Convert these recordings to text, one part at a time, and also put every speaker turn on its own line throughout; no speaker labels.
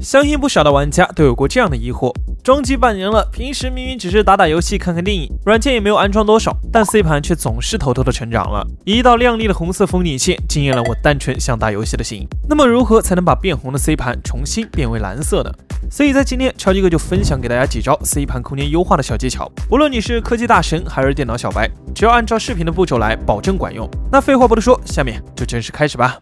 相信不少的玩家都有过这样的疑惑：装机半年了，平时明明只是打打游戏、看看电影，软件也没有安装多少，但 C 盘却总是偷偷的成长了。一道亮丽的红色风景线惊艳了我单纯想打游戏的心。那么，如何才能把变红的 C 盘重新变为蓝色呢？所以在今天，超级哥就分享给大家几招 C 盘空间优化的小技巧。无论你是科技大神还是电脑小白，只要按照视频的步骤来，保证管用。那废话不多说，下面就正式开始吧。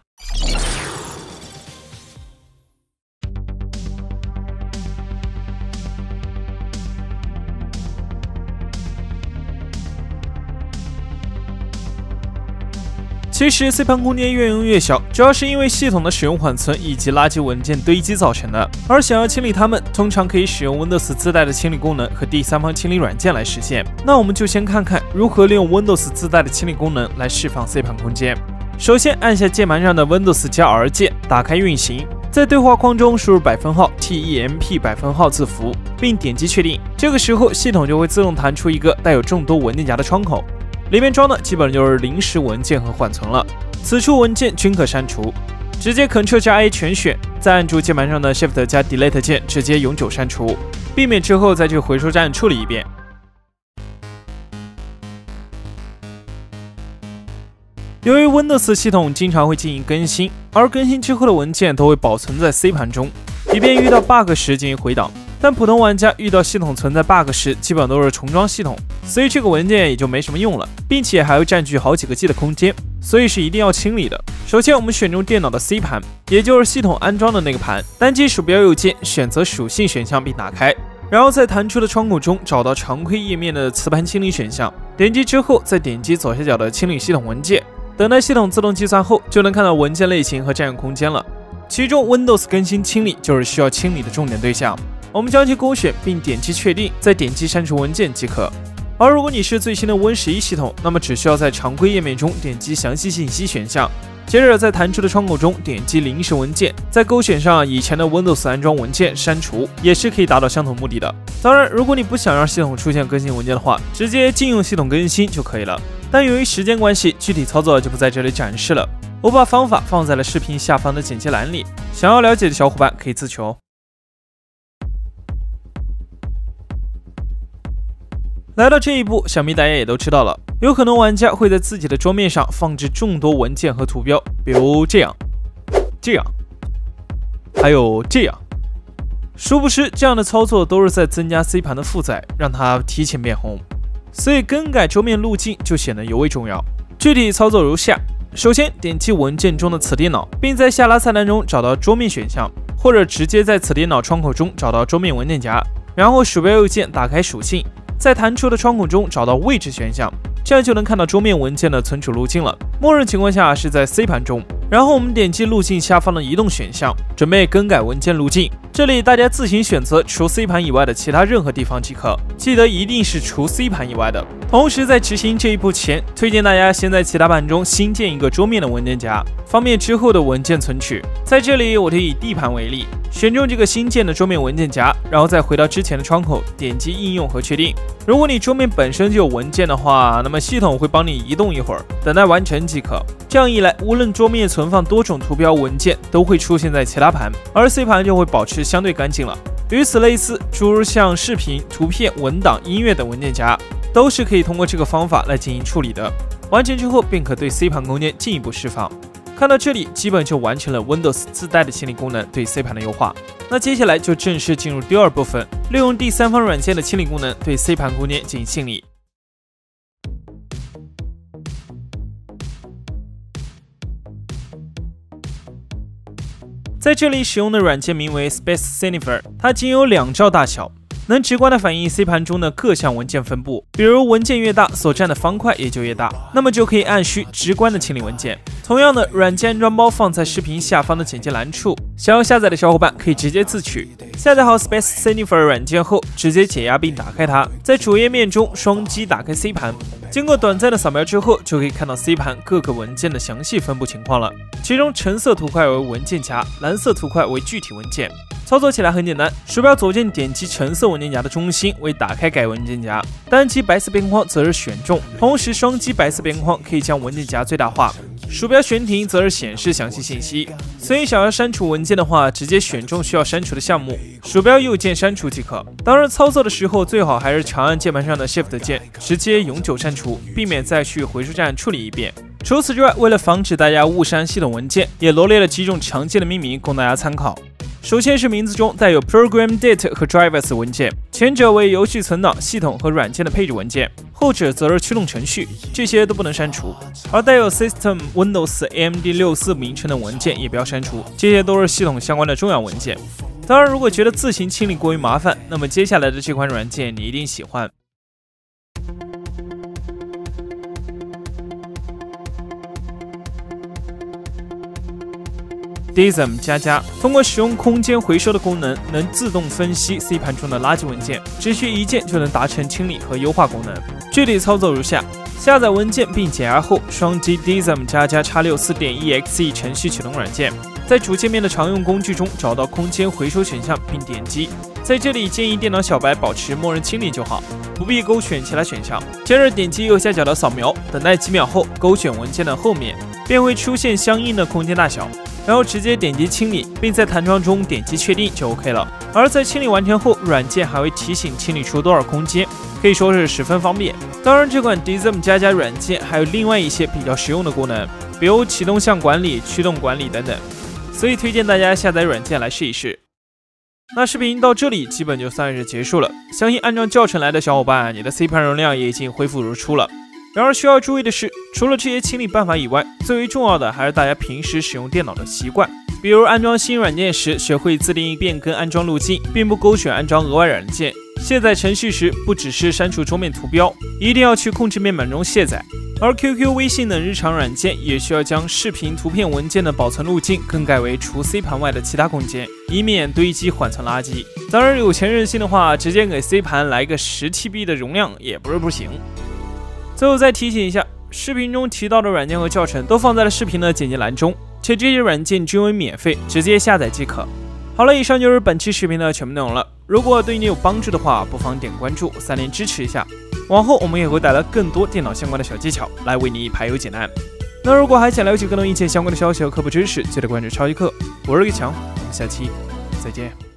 其实 C 盘空间越用越小，主要是因为系统的使用缓存以及垃圾文件堆积造成的。而想要清理它们，通常可以使用 Windows 自带的清理功能和第三方清理软件来实现。那我们就先看看如何利用 Windows 自带的清理功能来释放 C 盘空间。首先按下键盘上的 Windows 加 R 键，打开运行，在对话框中输入百分号 temp 百分号字符，并点击确定。这个时候，系统就会自动弹出一个带有众多文件夹的窗口。里面装的基本就是临时文件和缓存了，此处文件均可删除，直接 Ctrl 加 A 全选，再按住键盘上的 Shift 加 Delete 键，直接永久删除，避免之后再去回收站处理一遍。由于 Windows 系统经常会进行更新，而更新之后的文件都会保存在 C 盘中，以便遇到 bug 时进行回档。但普通玩家遇到系统存在 bug 时，基本都是重装系统，所以这个文件也就没什么用了，并且还会占据好几个 G 的空间，所以是一定要清理的。首先，我们选中电脑的 C 盘，也就是系统安装的那个盘，单击鼠标右键选择属性选项并打开，然后在弹出的窗口中找到常规页面的磁盘清理选项，点击之后再点击左下角的清理系统文件，等待系统自动计算后，就能看到文件类型和占用空间了。其中，Windows 更新清理就是需要清理的重点对象。我们将其勾选并点击确定，再点击删除文件即可。而如果你是最新的 Win 十一系统，那么只需要在常规页面中点击详细信息选项，接着在弹出的窗口中点击临时文件，再勾选上以前的 Windows 安装文件删除，也是可以达到相同目的的。当然，如果你不想让系统出现更新文件的话，直接禁用系统更新就可以了。但由于时间关系，具体操作就不在这里展示了。我把方法放在了视频下方的简介栏里，想要了解的小伙伴可以自求。来到这一步，想必大家也都知道了。有很多玩家会在自己的桌面上放置众多文件和图标，比如这样、这样，还有这样。殊不知，这样的操作都是在增加 C 盘的负载，让它提前变红。所以，更改桌面路径就显得尤为重要。具体操作如下：首先，点击文件中的此电脑，并在下拉菜单中找到桌面选项，或者直接在此电脑窗口中找到桌面文件夹，然后鼠标右键打开属性。在弹出的窗口中找到位置选项，这样就能看到桌面文件的存储路径了。默认情况下是在 C 盘中，然后我们点击路径下方的移动选项，准备更改文件路径。这里大家自行选择除 C 盘以外的其他任何地方即可，记得一定是除 C 盘以外的。同时在执行这一步前，推荐大家先在其他盘中新建一个桌面的文件夹，方便之后的文件存取。在这里，我就以 D 盘为例。选中这个新建的桌面文件夹，然后再回到之前的窗口，点击应用和确定。如果你桌面本身就有文件的话，那么系统会帮你移动一会儿，等待完成即可。这样一来，无论桌面存放多种图标文件，都会出现在其他盘，而 C 盘就会保持相对干净了。与此类似，诸如像视频、图片、文档、音乐等文件夹，都是可以通过这个方法来进行处理的。完成之后，便可对 C 盘空间进一步释放。看到这里，基本就完成了 Windows 自带的清理功能对 C 盘的优化。那接下来就正式进入第二部分，利用第三方软件的清理功能对 C 盘空间进行清理。在这里使用的软件名为 Space Sniffer，它仅有两兆大小。能直观的反映 C 盘中的各项文件分布，比如文件越大，所占的方块也就越大，那么就可以按需直观的清理文件。同样的，软件安装包放在视频下方的简介栏处，想要下载的小伙伴可以直接自取。下载好 Space Sniffer 软件后，直接解压并打开它，在主页面中双击打开 C 盘，经过短暂的扫描之后，就可以看到 C 盘各个文件的详细分布情况了。其中橙色图块为文件夹，蓝色图块为具体文件。操作起来很简单，鼠标左键点击橙色文件夹的中心为打开该文件夹，单击白色边框则是选中，同时双击白色边框可以将文件夹最大化。鼠标悬停则是显示详细信息。所以想要删除文件的话，直接选中需要删除的项目，鼠标右键删除即可。当然，操作的时候最好还是长按键盘上的 Shift 键，直接永久删除，避免再去回收站处理一遍。除此之外，为了防止大家误删系统文件，也罗列了几种常见的命名供大家参考。首先是名字中带有 program date 和 drivers 文件，前者为游戏存档、系统和软件的配置文件，后者则是驱动程序，这些都不能删除。而带有 system Windows AMD 六四名称的文件也不要删除，这些都是系统相关的重要文件。当然，如果觉得自行清理过于麻烦，那么接下来的这款软件你一定喜欢。Dism 加加通过使用空间回收的功能，能自动分析 C 盘中的垃圾文件，只需一键就能达成清理和优化功能。具体操作如下：下载文件并解压后，双击 Dism 加加叉六四点 exe 程序启动软件，在主界面的常用工具中找到空间回收选项并点击。在这里建议电脑小白保持默认清理就好，不必勾选其他选项。接着点击右下角的扫描，等待几秒后，勾选文件的后面，便会出现相应的空间大小。然后直接点击清理，并在弹窗中点击确定就 OK 了。而在清理完成后，软件还会提醒清理出多少空间，可以说是十分方便。当然，这款 Dism 加加软件还有另外一些比较实用的功能，比如启动项管理、驱动管理等等，所以推荐大家下载软件来试一试。那视频到这里基本就算是结束了，相信按照教程来的小伙伴，你的 C 盘容量也已经恢复如初了。然而需要注意的是，除了这些清理办法以外，最为重要的还是大家平时使用电脑的习惯。比如安装新软件时，学会自定义变更安装路径，并不勾选安装额外软件；卸载程序时，不只是删除桌面图标，一定要去控制面板中卸载。而 QQ、微信等日常软件也需要将视频、图片、文件的保存路径更改为除 C 盘外的其他空间，以免堆积缓存垃圾。当然，有钱任性的话，直接给 C 盘来个十 TB 的容量也不是不行。最后再提醒一下，视频中提到的软件和教程都放在了视频的简介栏中，且这些软件均为免费，直接下载即可。好了，以上就是本期视频的全部内容了。如果对你有帮助的话，不妨点关注、三连支持一下。往后我们也会带来更多电脑相关的小技巧，来为你排忧解难。那如果还想了解更多硬件相关的消息和科普知识，记得关注超级课，我是玉强，我们下期再见。